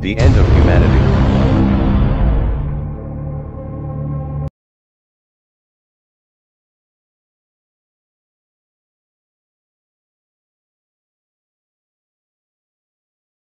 The end of humanity.